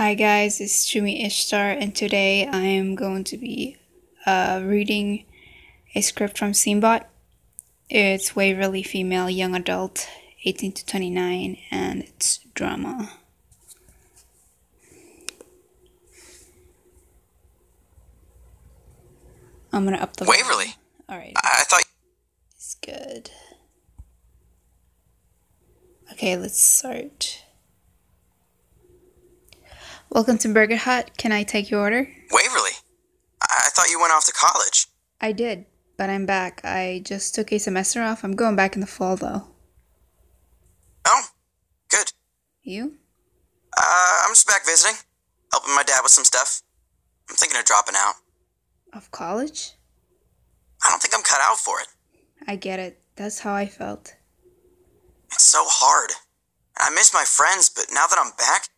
Hi guys, it's Chumi Ishtar, and today I am going to be uh, reading a script from Scenebot. It's Waverly Female Young Adult, 18 to 29, and it's drama. I'm gonna up the Waverly. Alright, I, I thought. it's good. Okay, let's start. Welcome to Burger Hut. Can I take your order? Waverly. I, I thought you went off to college. I did, but I'm back. I just took a semester off. I'm going back in the fall though. Oh, good. You? Uh, I'm just back visiting, helping my dad with some stuff. I'm thinking of dropping out. Of college? I don't think I'm cut out for it. I get it. That's how I felt. It's so hard. I miss my friends, but now that I'm back,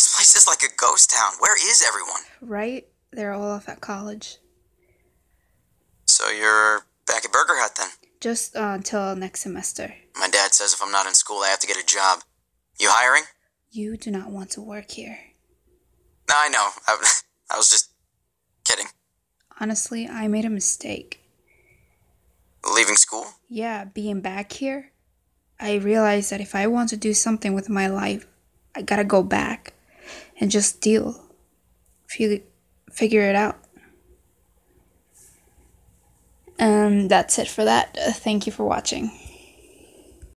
this place is like a ghost town. Where is everyone? Right? They're all off at college. So you're back at Burger Hut then? Just uh, until next semester. My dad says if I'm not in school, I have to get a job. You hiring? You do not want to work here. No, I know. I, I was just kidding. Honestly, I made a mistake. Leaving school? Yeah, being back here, I realized that if I want to do something with my life, I gotta go back and just deal. Figure it out. And that's it for that. Uh, thank you for watching.